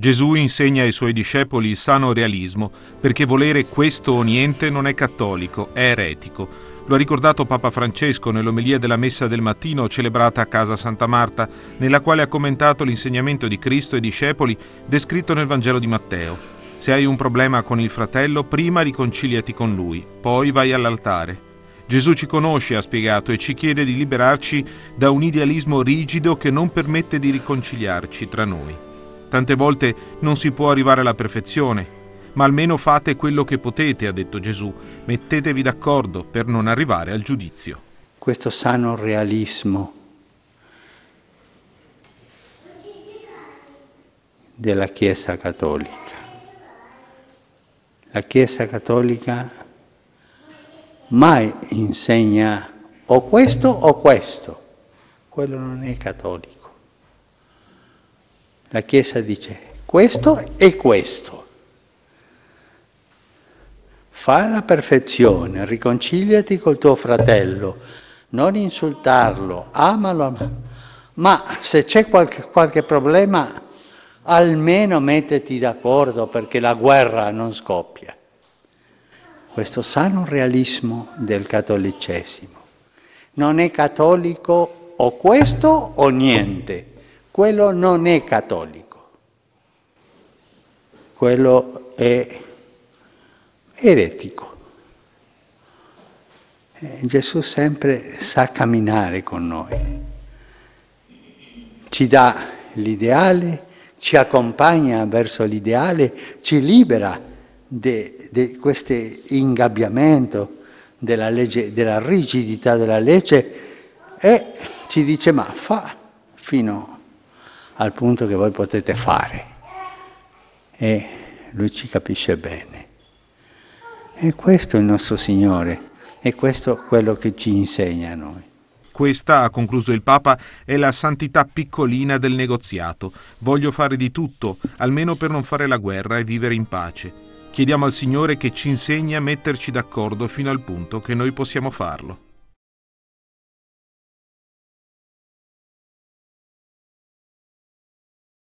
Gesù insegna ai suoi discepoli il sano realismo perché volere questo o niente non è cattolico, è eretico. Lo ha ricordato Papa Francesco nell'omelia della messa del mattino celebrata a casa Santa Marta, nella quale ha commentato l'insegnamento di Cristo ai discepoli descritto nel Vangelo di Matteo. Se hai un problema con il fratello, prima riconciliati con lui, poi vai all'altare. Gesù ci conosce, ha spiegato, e ci chiede di liberarci da un idealismo rigido che non permette di riconciliarci tra noi. Tante volte non si può arrivare alla perfezione, ma almeno fate quello che potete, ha detto Gesù, mettetevi d'accordo per non arrivare al giudizio. Questo sano realismo della Chiesa Cattolica. La Chiesa Cattolica mai insegna o questo o questo, quello non è cattolico. La Chiesa dice questo e questo. Fa la perfezione, riconciliati col tuo fratello, non insultarlo, amalo, ma se c'è qualche, qualche problema, almeno mettiti d'accordo perché la guerra non scoppia. Questo sano realismo del cattolicesimo. Non è cattolico o questo o niente quello non è cattolico, quello è eretico. Eh, Gesù sempre sa camminare con noi, ci dà l'ideale, ci accompagna verso l'ideale, ci libera di questo ingabbiamento della, legge, della rigidità della legge e ci dice ma fa fino a al punto che voi potete fare. E lui ci capisce bene. E questo è il nostro Signore, e questo è quello che ci insegna a noi. Questa, ha concluso il Papa, è la santità piccolina del negoziato. Voglio fare di tutto, almeno per non fare la guerra e vivere in pace. Chiediamo al Signore che ci insegni a metterci d'accordo fino al punto che noi possiamo farlo.